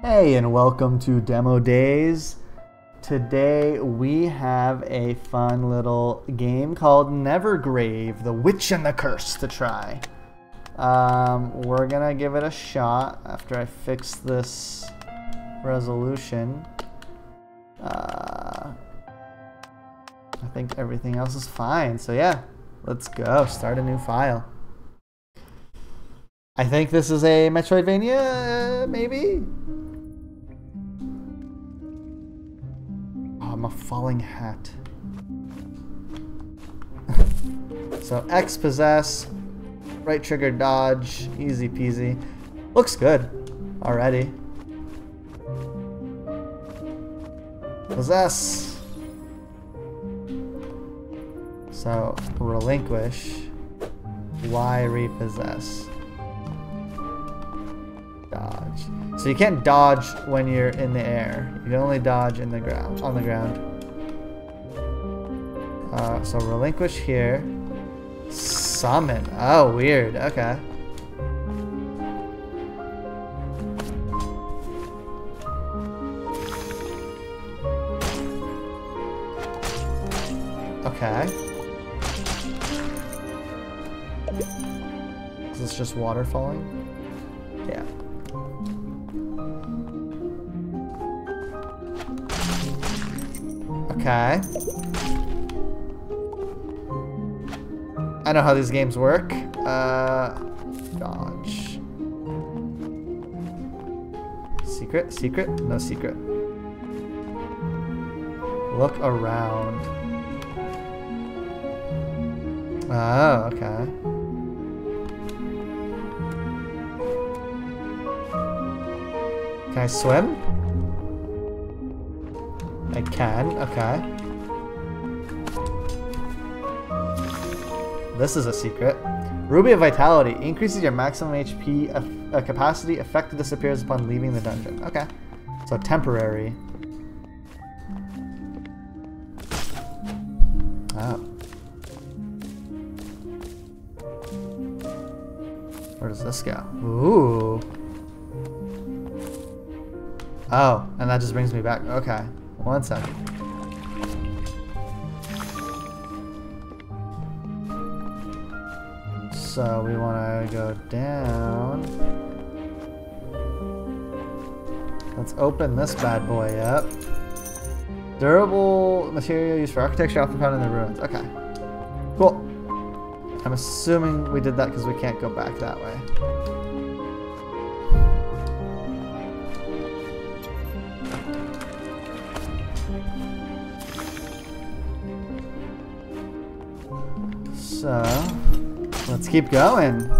Hey, and welcome to Demo Days. Today we have a fun little game called Never Grave, The Witch and the Curse to try. Um, we're gonna give it a shot after I fix this resolution. Uh, I think everything else is fine, so yeah, let's go. Start a new file. I think this is a Metroidvania, maybe? I'm a falling hat. so X possess, right trigger dodge, easy peasy. Looks good already. Possess. So relinquish. Y repossess. Dodge. So you can't dodge when you're in the air. You can only dodge in the ground on the ground. Uh, so relinquish here. Summon. Oh, weird. Okay. Okay. Is this just water falling? Okay. I know how these games work. Uh, dodge. Secret? Secret? No secret. Look around. Oh, okay. Can I swim? I can, okay. This is a secret. Ruby of Vitality increases your maximum HP uh, capacity. Effect disappears upon leaving the dungeon. Okay. So temporary. Oh. Where does this go? Ooh. Oh, and that just brings me back. Okay. One second. So we want to go down. Let's open this bad boy up. Durable material used for architecture often found in the ruins. Okay. Cool. I'm assuming we did that because we can't go back that way. So, let's keep going.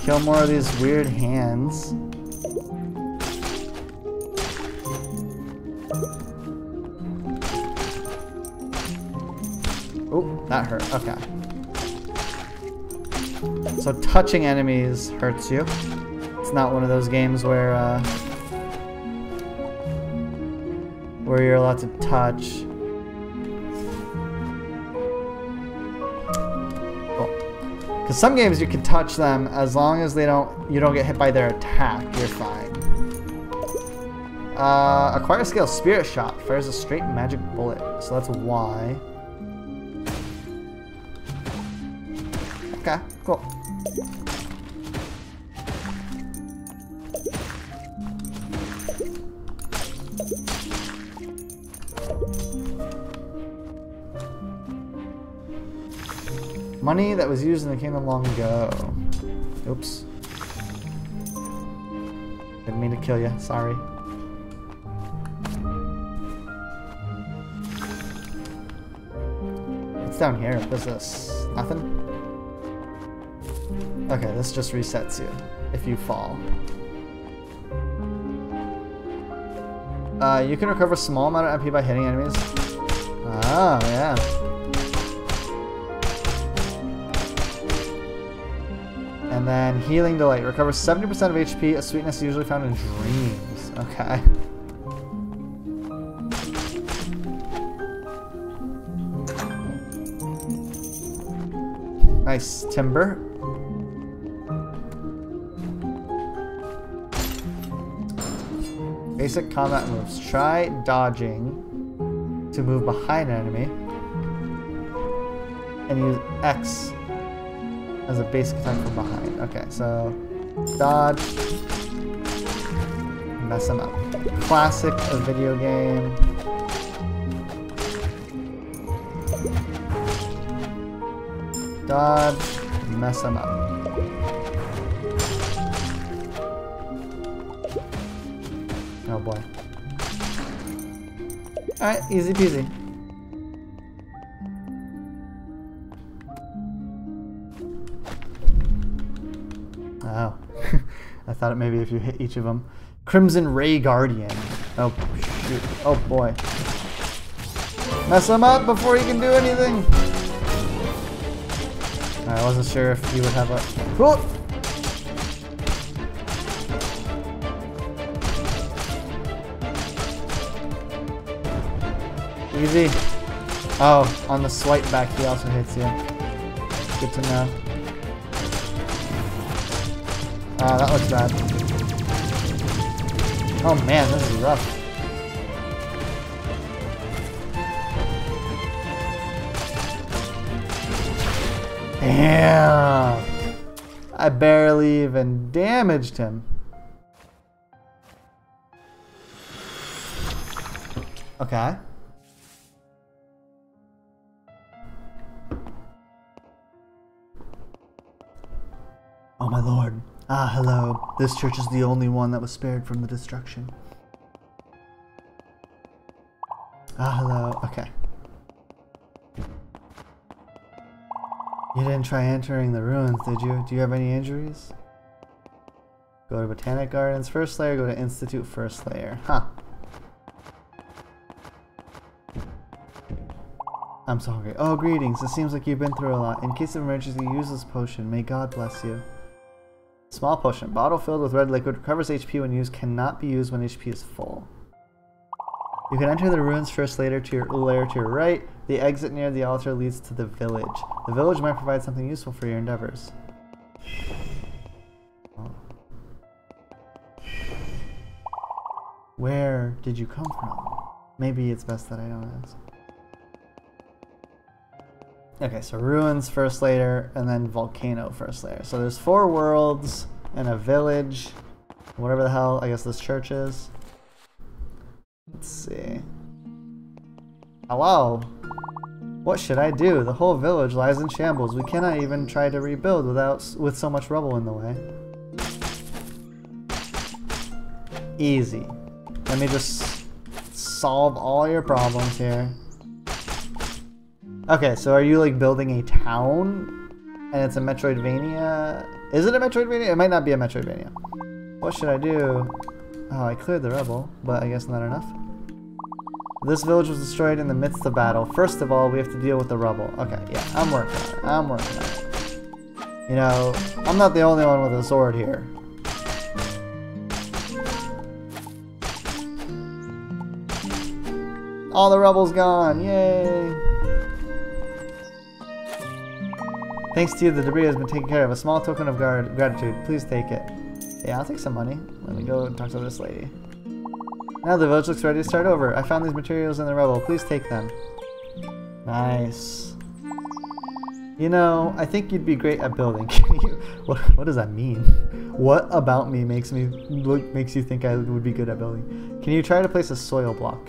Kill more of these weird hands. Oh, that hurt. Okay. So touching enemies hurts you. It's not one of those games where uh, where you're allowed to touch. Some games you can touch them as long as they don't you don't get hit by their attack, you're fine. Uh, acquire skill Spirit Shot fires a straight magic bullet, so that's why. Okay, Money that was used in the kingdom long ago. Oops. Didn't mean to kill you. Sorry. What's down here? What's this? Nothing? Okay, this just resets you if you fall. Uh, you can recover a small amount of MP by hitting enemies. Oh, yeah. And then Healing Delight. Recovers 70% of HP, a sweetness usually found in dreams. Okay. Nice. Timber. Basic combat moves. Try dodging to move behind an enemy. And use X as a basic attack from behind. Okay, so dodge. Mess him up. Classic a video game. Dodge. Mess him up. Oh boy. Alright, easy peasy. It maybe if you hit each of them. Crimson Ray Guardian. Oh, shoot. Oh, boy. Mess him up before he can do anything. I wasn't sure if you would have a... Cool. Easy. Oh, on the swipe back he also hits you. Good to know. Ah, that looks bad. Oh man, this is rough. Damn! I barely even damaged him. Okay. Ah, hello. This church is the only one that was spared from the destruction. Ah, hello. Okay. You didn't try entering the ruins, did you? Do you have any injuries? Go to Botanic Gardens first layer, go to Institute first layer. Huh. I'm so hungry. Oh, greetings. It seems like you've been through a lot. In case of emergency, use this potion. May God bless you. Small potion. Bottle filled with red liquid. Recovers HP when used. Cannot be used when HP is full. You can enter the ruins first later to your layer to your right. The exit near the altar leads to the village. The village might provide something useful for your endeavors. Where did you come from? Maybe it's best that I don't ask. Okay, so ruins first layer, and then volcano first layer. So there's four worlds and a village, whatever the hell I guess this church is. Let's see. Hello. What should I do? The whole village lies in shambles. We cannot even try to rebuild without with so much rubble in the way. Easy. Let me just solve all your problems here. Okay, so are you like building a town? And it's a Metroidvania? Is it a Metroidvania? It might not be a Metroidvania. What should I do? Oh, I cleared the rebel, but I guess not enough. This village was destroyed in the midst of battle. First of all, we have to deal with the rubble. Okay, yeah, I'm working on it. I'm working on it. You know, I'm not the only one with a sword here. All the rubble's gone. Yay! Thanks to you, the debris has been taken care of. A small token of gratitude. Please take it. Yeah, I'll take some money. Let me go and talk to this lady. Now the village looks ready to start over. I found these materials in the rubble. Please take them. Nice. You know, I think you'd be great at building. what, what does that mean? What about me makes me look makes you think I would be good at building? Can you try to place a soil block?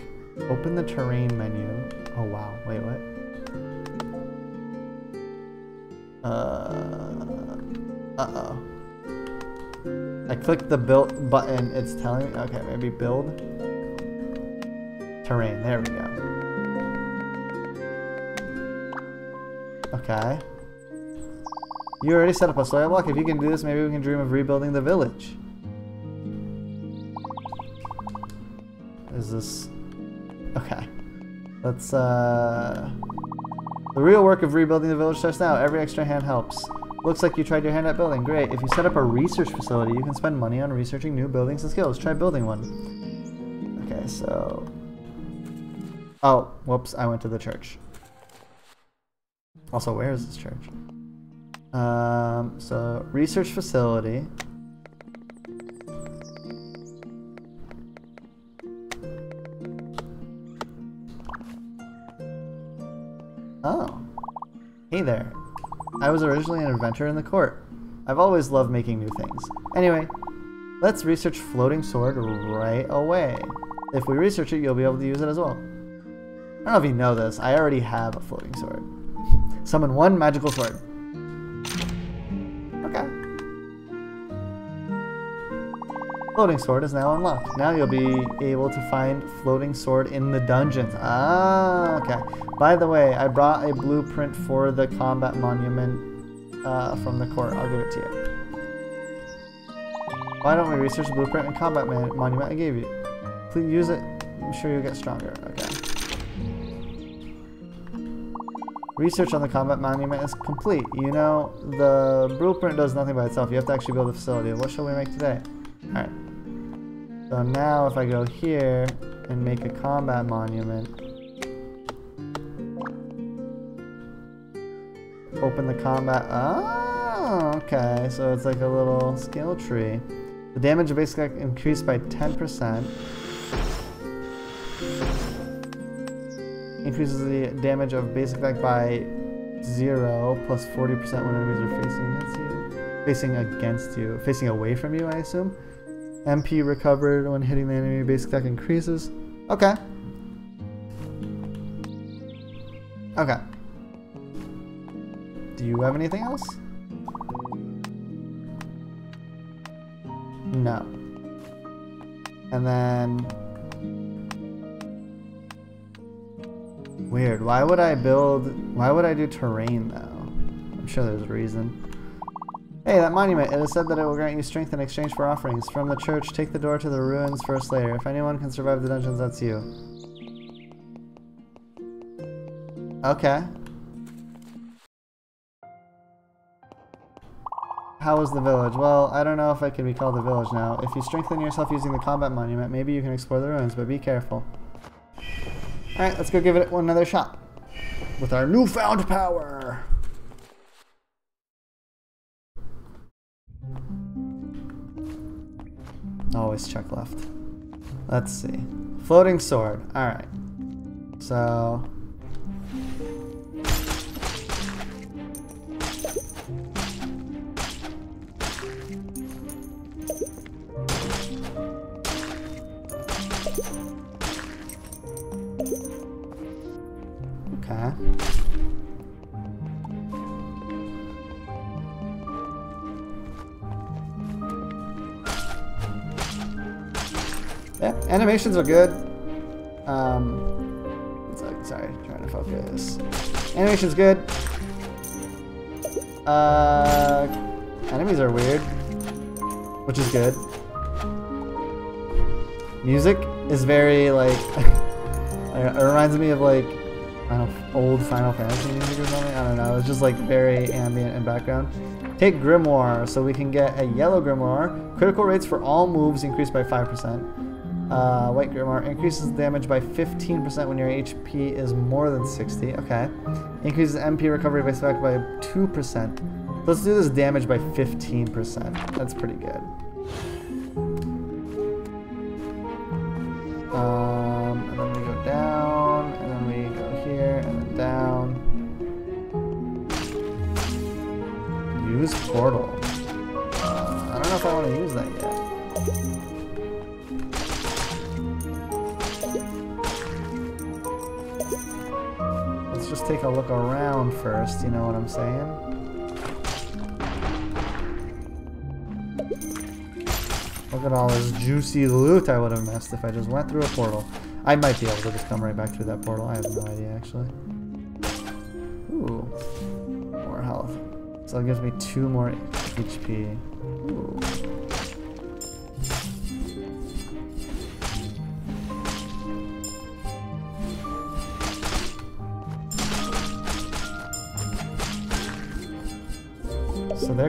Open the terrain menu. Oh wow, wait, what? Uh, uh-oh. I clicked the build button, it's telling me, okay, maybe build. Terrain, there we go. Okay. You already set up a soil block? If you can do this, maybe we can dream of rebuilding the village. Is this... Okay. Let's, uh... The real work of rebuilding the village starts now. Every extra hand helps. Looks like you tried your hand at building. Great. If you set up a research facility, you can spend money on researching new buildings and skills. Try building one. Okay, so... Oh, whoops, I went to the church. Also, where is this church? Um, so, research facility. Hey there. I was originally an inventor in the court. I've always loved making new things. Anyway, let's research floating sword right away. If we research it, you'll be able to use it as well. I don't know if you know this, I already have a floating sword. Summon one magical sword. Floating sword is now unlocked. Now you'll be able to find floating sword in the dungeons. Ah, okay. By the way, I brought a blueprint for the combat monument uh, from the court. I'll give it to you. Why don't we research the blueprint and combat monument I gave you? Please use it. I'm sure you'll get stronger. Okay. Research on the combat monument is complete. You know, the blueprint does nothing by itself. You have to actually build a facility. What shall we make today? Alright. So now if I go here and make a combat monument, open the combat. Oh, okay. So it's like a little skill tree. The damage basically increased by 10%. Increases the damage of basic attack by 0 plus 40% when enemies are facing against you. Facing against you. Facing away from you, I assume. MP recovered when hitting the enemy basic attack increases. Okay. Okay. Do you have anything else? No. And then... Weird. Why would I build... Why would I do terrain, though? I'm sure there's a reason. Hey, that monument. It is said that it will grant you strength in exchange for offerings. From the church, take the door to the ruins first later. If anyone can survive the dungeons, that's you. Okay. How was the village? Well, I don't know if I can be called a village now. If you strengthen yourself using the combat monument, maybe you can explore the ruins, but be careful. Alright, let's go give it one another shot. With our newfound power! Always check left. Let's see. Floating sword. Alright. So... animations are good. Um, sorry, trying to focus. Animation's good. Uh, enemies are weird, which is good. Music is very like, it reminds me of like old Final Fantasy music or something. I don't know. It's just like very ambient in background. Take Grimoire, so we can get a yellow Grimoire. Critical rates for all moves increased by 5%. Uh, white Grimoire increases damage by 15% when your HP is more than 60. Okay. Increases MP recovery by back by 2%. Let's do this damage by 15%. That's pretty good. Um, and then we go down, and then we go here, and then down. Use portal. Uh, I don't know if I want to use that yet. Just take a look around first, you know what I'm saying? Look at all this juicy loot I would have missed if I just went through a portal. I might be able to just come right back through that portal. I have no idea, actually. Ooh. More health. So it gives me two more HP. Ooh.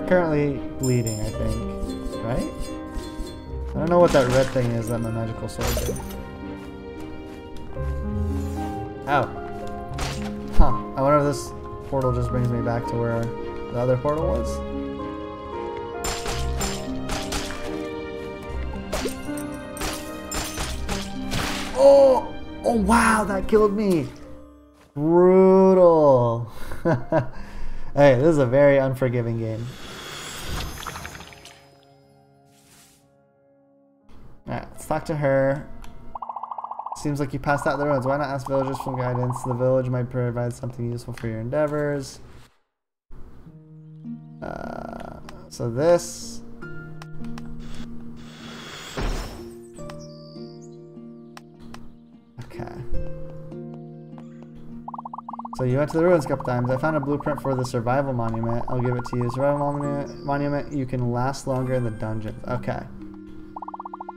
Currently bleeding, I think. Right? I don't know what that red thing is that my magical sword did. Ow. Huh. I wonder if this portal just brings me back to where the other portal was. Oh! Oh wow, that killed me! Brutal. hey, this is a very unforgiving game. Talk to her. Seems like you passed out the roads. Why not ask villagers for guidance? The village might provide something useful for your endeavors. Uh, so this. Okay. So you went to the ruins a couple times. I found a blueprint for the survival monument. I'll give it to you. Survival monument, monument you can last longer in the dungeons. Okay.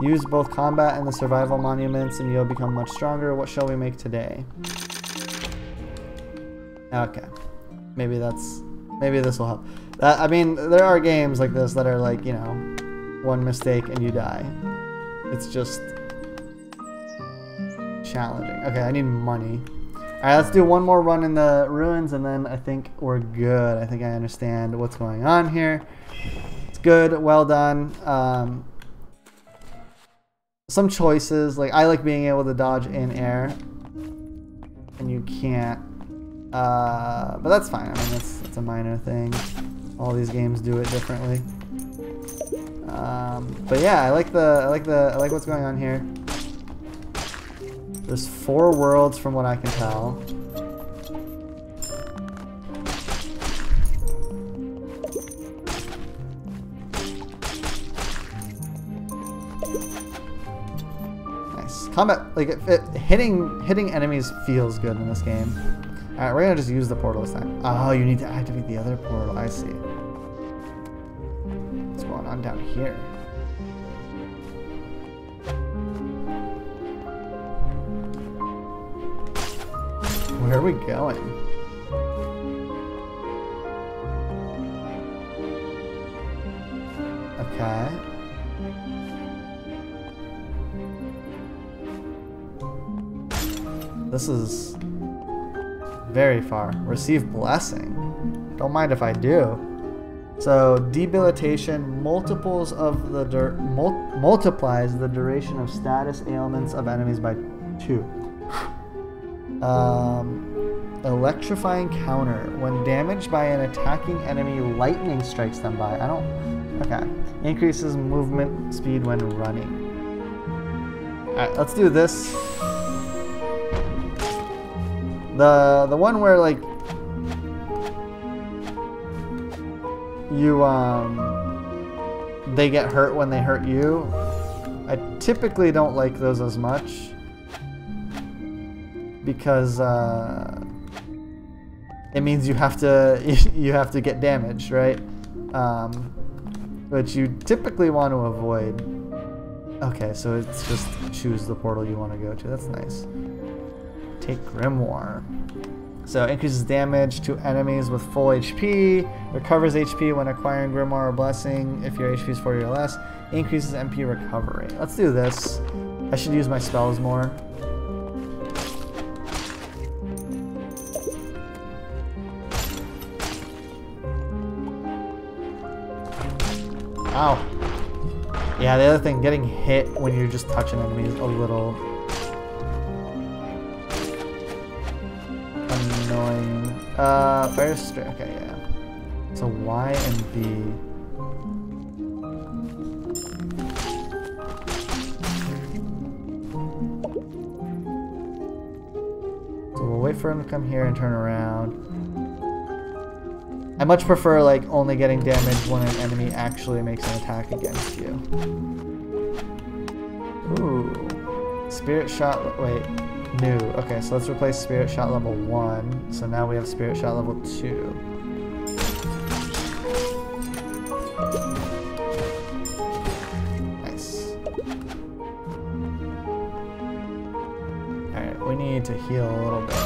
Use both combat and the survival monuments and you'll become much stronger. What shall we make today? Okay. Maybe that's... Maybe this will help. I mean, there are games like this that are like, you know, one mistake and you die. It's just challenging. Okay, I need money. Alright, let's do one more run in the ruins and then I think we're good. I think I understand what's going on here. It's good, well done. Um, some choices. Like I like being able to dodge in air, and you can't. Uh, but that's fine. I mean, that's a minor thing. All these games do it differently. Um, but yeah, I like the I like the I like what's going on here. There's four worlds from what I can tell. Combat, like, it, it, hitting hitting enemies feels good in this game. Alright, we're gonna just use the portal this time. Oh, you need to activate the other portal, I see. What's going on down here? Where are we going? Okay. This is very far. Receive blessing. Don't mind if I do. So debilitation multiples of the mul multiplies the duration of status ailments of enemies by two. um, electrifying counter. When damaged by an attacking enemy, lightning strikes them by. I don't. Okay. Increases movement speed when running. Alright, let's do this. The the one where like you um they get hurt when they hurt you. I typically don't like those as much because uh, it means you have to you have to get damaged, right? Um, which you typically want to avoid. Okay, so it's just choose the portal you want to go to. That's nice. Take Grimoire. So increases damage to enemies with full HP, recovers HP when acquiring Grimoire or Blessing if your HP is 40 or less, increases MP recovery. Let's do this. I should use my spells more. Ow. Yeah, the other thing, getting hit when you're just touching enemies a little Uh, straight. Okay, yeah. So Y and B. So we'll wait for him to come here and turn around. I much prefer like only getting damage when an enemy actually makes an attack against you. Ooh. Spirit shot, wait. New. Okay, so let's replace Spirit Shot level 1. So now we have Spirit Shot level 2. Nice. Alright, we need to heal a little bit.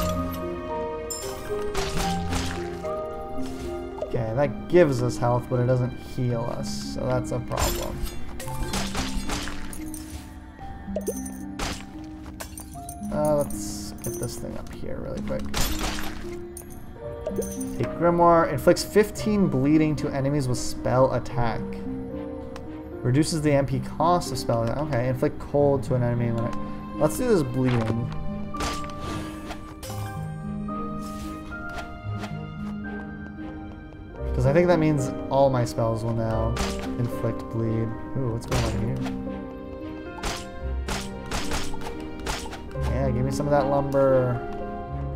Okay, that gives us health, but it doesn't heal us, so that's a problem. Uh, let's get this thing up here really quick. A grimoire inflicts 15 bleeding to enemies with spell attack. Reduces the MP cost of spell. Okay, inflict cold to an enemy. When it... Let's do this bleeding. Because I think that means all my spells will now inflict bleed. Ooh, what's going on here? Yeah, give me some of that lumber.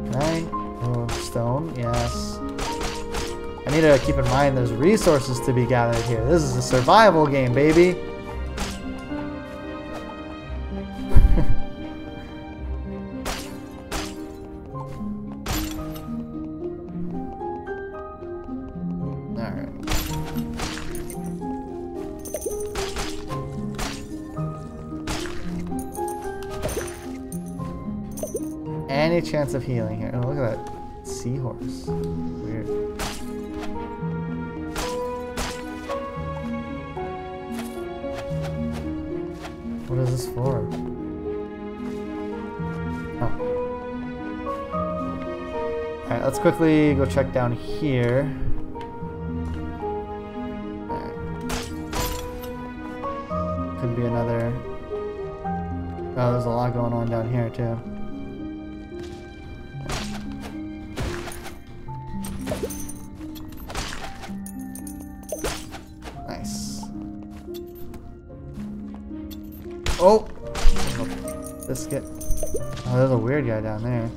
Can I? Oh, stone? Yes. I need to keep in mind there's resources to be gathered here. This is a survival game, baby. Any chance of healing here? Oh, look at that seahorse. Weird. What is this for? Oh. Alright, let's quickly go check down here. Oh! Biscuit. Oh, there's a weird guy down there.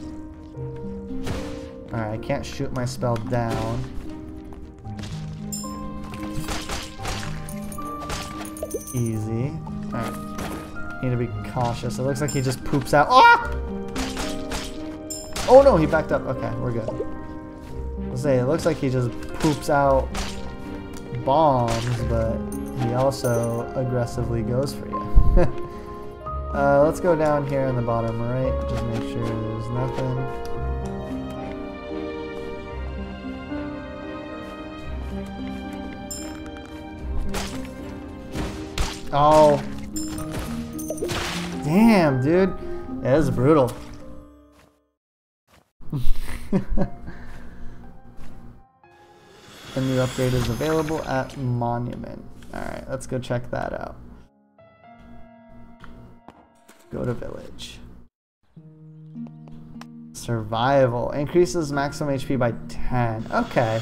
Alright, I can't shoot my spell down. Easy. Alright. Need to be cautious. It looks like he just poops out. Ah! Oh no, he backed up. Okay, we're good. Let's say it looks like he just poops out bombs, but he also aggressively goes for you. uh, let's go down here in the bottom right. Just make sure there's nothing. Oh. Damn, dude. Yeah, this brutal. A new upgrade is available at Monument. Alright, let's go check that out. Go to Village. Survival. Increases maximum HP by 10. Okay.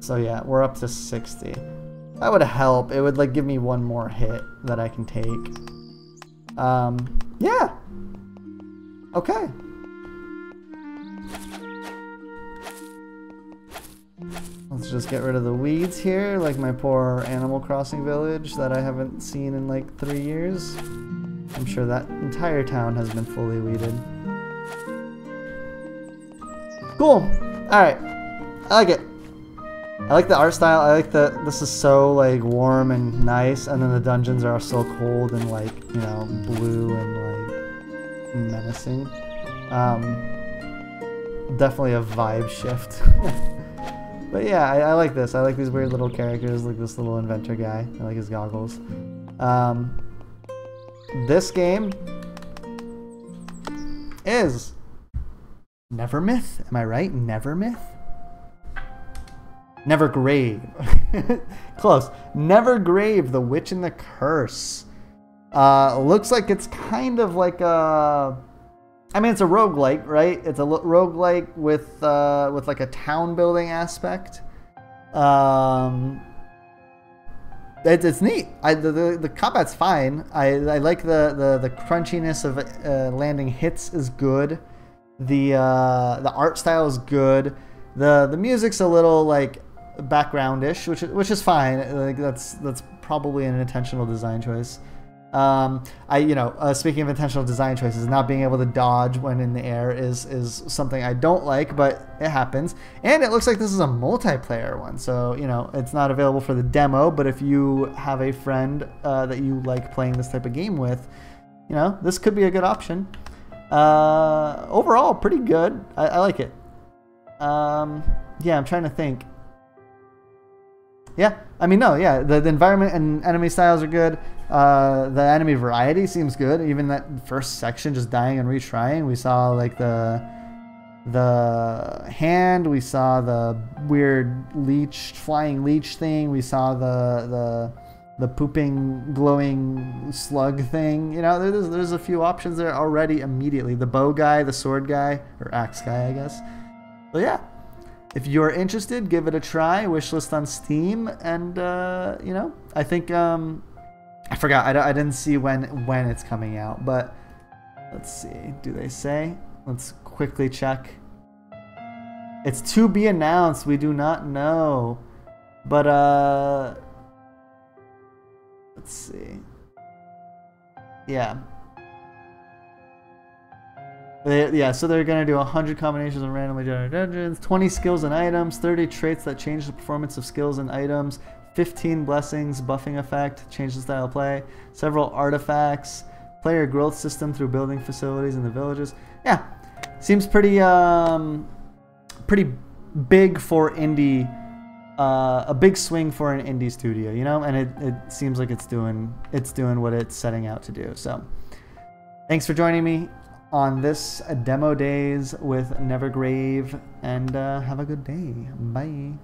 So yeah, we're up to 60. That would help. It would like give me one more hit that I can take. Um, yeah. Okay. Let's just get rid of the weeds here, like my poor Animal Crossing village that I haven't seen in like three years. I'm sure that entire town has been fully weeded. Cool. Alright. I like it. I like the art style. I like that this is so like warm and nice, and then the dungeons are so cold and like you know blue and like menacing. Um, definitely a vibe shift. but yeah, I, I, like this. I like these weird little characters, like this little inventor guy. I like his goggles. Um, this game is Never Myth. Am I right? Never Myth? Never Grave. Close. Never Grave, The Witch and the Curse. Uh, looks like it's kind of like a... I mean, it's a roguelike, right? It's a roguelike with, uh, with like a town building aspect. Um, it's, it's neat. I, the, the, the combat's fine. I, I like the, the, the crunchiness of uh, landing hits is good. The, uh, the art style is good. The, the music's a little like backgroundish, which which is fine. Like that's that's probably an intentional design choice. Um, I you know uh, speaking of intentional design choices, not being able to dodge when in the air is is something I don't like, but it happens. And it looks like this is a multiplayer one, so you know it's not available for the demo. But if you have a friend uh, that you like playing this type of game with, you know this could be a good option. Uh, overall, pretty good. I, I like it. Um, yeah, I'm trying to think. Yeah, I mean, no, yeah, the, the environment and enemy styles are good. Uh, the enemy variety seems good. Even that first section, just dying and retrying, we saw like the the hand. We saw the weird leech, flying leech thing. We saw the the the pooping glowing slug thing. You know, there's there's a few options there already immediately. The bow guy, the sword guy, or axe guy, I guess. So yeah, if you're interested, give it a try. Wishlist on Steam, and uh, you know, I think um, I forgot. I, I didn't see when when it's coming out, but let's see. Do they say? Let's quickly check. It's to be announced. We do not know, but uh, let's see. Yeah. They, yeah, so they're going to do 100 combinations of randomly generated dungeons, 20 skills and items, 30 traits that change the performance of skills and items, 15 blessings, buffing effect, change the style of play, several artifacts, player growth system through building facilities in the villages. Yeah, seems pretty um, pretty big for indie, uh, a big swing for an indie studio, you know, and it, it seems like it's doing it's doing what it's setting out to do. So, thanks for joining me on this demo days with Never Grave, and uh, have a good day. Bye.